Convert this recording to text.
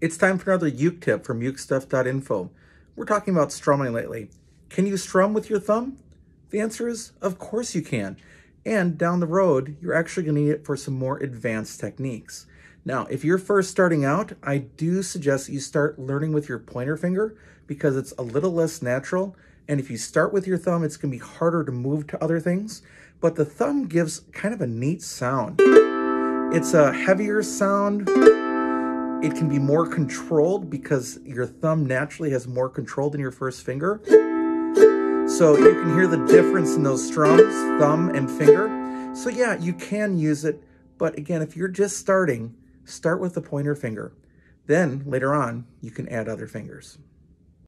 It's time for another uke tip from ukestuff.info. We're talking about strumming lately. Can you strum with your thumb? The answer is, of course you can. And down the road, you're actually gonna need it for some more advanced techniques. Now, if you're first starting out, I do suggest you start learning with your pointer finger because it's a little less natural. And if you start with your thumb, it's gonna be harder to move to other things. But the thumb gives kind of a neat sound. It's a heavier sound, it can be more controlled because your thumb naturally has more control than your first finger. So you can hear the difference in those strums, thumb and finger. So yeah, you can use it. But again, if you're just starting, start with the pointer finger. Then later on, you can add other fingers.